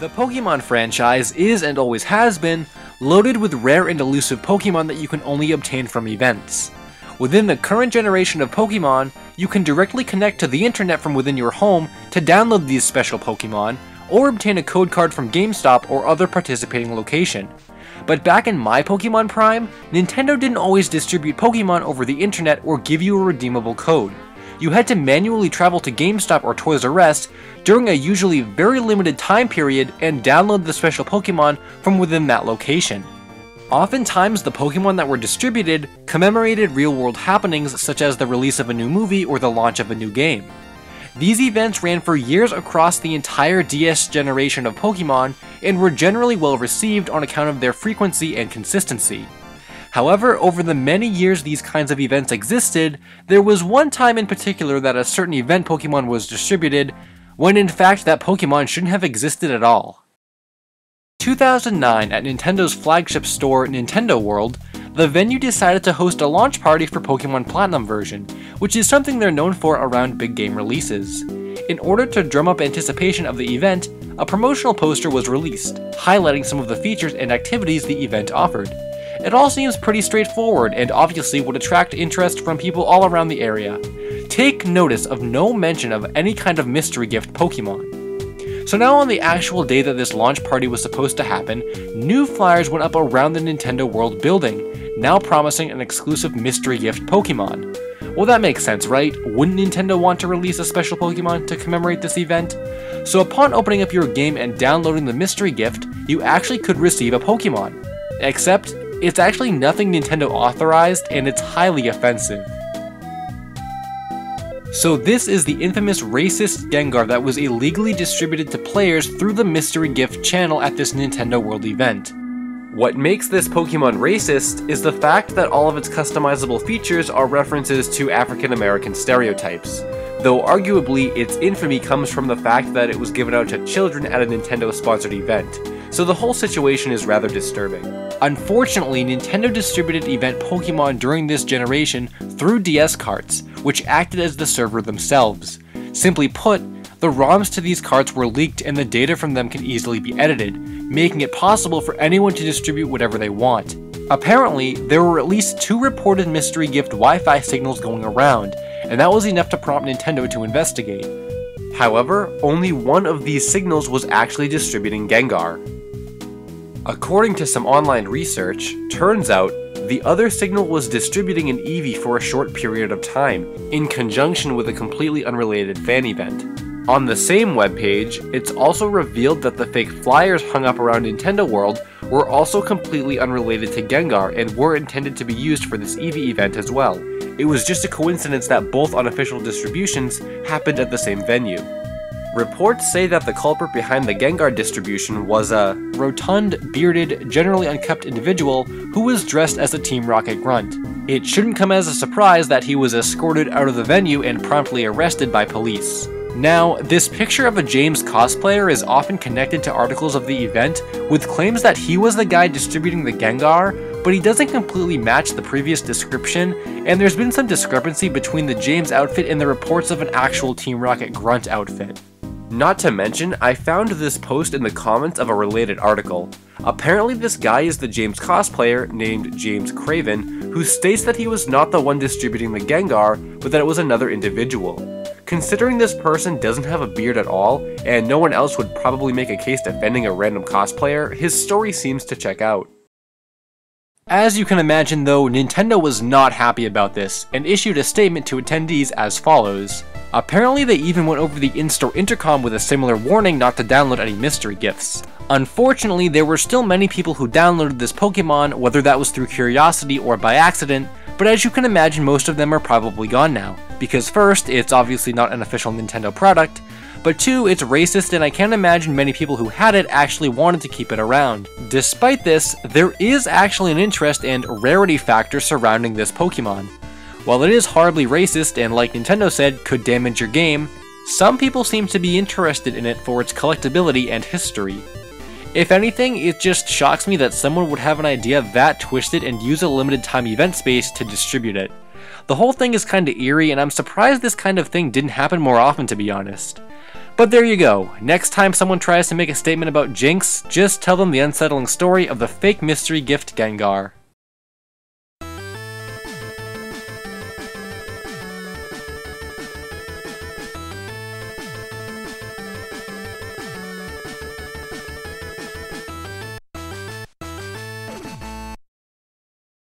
The Pokemon franchise is and always has been loaded with rare and elusive Pokemon that you can only obtain from events. Within the current generation of Pokemon, you can directly connect to the internet from within your home to download these special Pokemon, or obtain a code card from GameStop or other participating location. But back in my Pokemon Prime, Nintendo didn't always distribute Pokemon over the internet or give you a redeemable code. You had to manually travel to GameStop or Toys R Us during a usually very limited time period and download the special Pokemon from within that location. Oftentimes, the Pokemon that were distributed commemorated real world happenings such as the release of a new movie or the launch of a new game. These events ran for years across the entire DS generation of Pokemon and were generally well received on account of their frequency and consistency. However, over the many years these kinds of events existed, there was one time in particular that a certain event Pokemon was distributed, when in fact that Pokemon shouldn't have existed at all. 2009, at Nintendo's flagship store, Nintendo World, the venue decided to host a launch party for Pokemon Platinum version, which is something they're known for around big game releases. In order to drum up anticipation of the event, a promotional poster was released, highlighting some of the features and activities the event offered. It all seems pretty straightforward and obviously would attract interest from people all around the area. Take notice of no mention of any kind of mystery gift Pokemon. So now on the actual day that this launch party was supposed to happen, new flyers went up around the Nintendo World building, now promising an exclusive mystery gift Pokemon. Well that makes sense, right? Wouldn't Nintendo want to release a special Pokemon to commemorate this event? So upon opening up your game and downloading the mystery gift, you actually could receive a Pokemon. Except, it's actually nothing Nintendo authorized and it's highly offensive. So this is the infamous racist Gengar that was illegally distributed to players through the mystery gift channel at this Nintendo World event. What makes this Pokemon racist is the fact that all of its customizable features are references to African American stereotypes, though arguably its infamy comes from the fact that it was given out to children at a Nintendo sponsored event, so the whole situation is rather disturbing. Unfortunately, Nintendo distributed event Pokemon during this generation through DS carts, which acted as the server themselves. Simply put, the ROMs to these carts were leaked and the data from them can easily be edited, making it possible for anyone to distribute whatever they want. Apparently, there were at least two reported mystery gift Wi-Fi signals going around, and that was enough to prompt Nintendo to investigate. However, only one of these signals was actually distributing Gengar. According to some online research, turns out the other signal was distributing an Eevee for a short period of time, in conjunction with a completely unrelated fan event. On the same webpage, it's also revealed that the fake flyers hung up around Nintendo World were also completely unrelated to Gengar and were intended to be used for this Eevee event as well. It was just a coincidence that both unofficial distributions happened at the same venue. Reports say that the culprit behind the Gengar distribution was a rotund, bearded, generally unkept individual who was dressed as a Team Rocket grunt. It shouldn't come as a surprise that he was escorted out of the venue and promptly arrested by police. Now, this picture of a James cosplayer is often connected to articles of the event with claims that he was the guy distributing the Gengar, but he doesn't completely match the previous description, and there's been some discrepancy between the James outfit and the reports of an actual Team Rocket grunt outfit. Not to mention, I found this post in the comments of a related article. Apparently this guy is the James cosplayer named James Craven, who states that he was not the one distributing the Gengar, but that it was another individual. Considering this person doesn't have a beard at all, and no one else would probably make a case defending a random cosplayer, his story seems to check out. As you can imagine though, Nintendo was not happy about this, and issued a statement to attendees as follows. Apparently they even went over the in-store intercom with a similar warning not to download any mystery gifts. Unfortunately, there were still many people who downloaded this Pokemon, whether that was through curiosity or by accident, but as you can imagine most of them are probably gone now, because first, it's obviously not an official Nintendo product, but two, it's racist and I can't imagine many people who had it actually wanted to keep it around. Despite this, there is actually an interest and rarity factor surrounding this Pokemon. While it is horribly racist and like Nintendo said, could damage your game, some people seem to be interested in it for its collectability and history. If anything, it just shocks me that someone would have an idea that twisted and use a limited time event space to distribute it. The whole thing is kinda eerie and I'm surprised this kind of thing didn't happen more often to be honest. But there you go. Next time someone tries to make a statement about Jynx, just tell them the unsettling story of the fake mystery gift Gengar.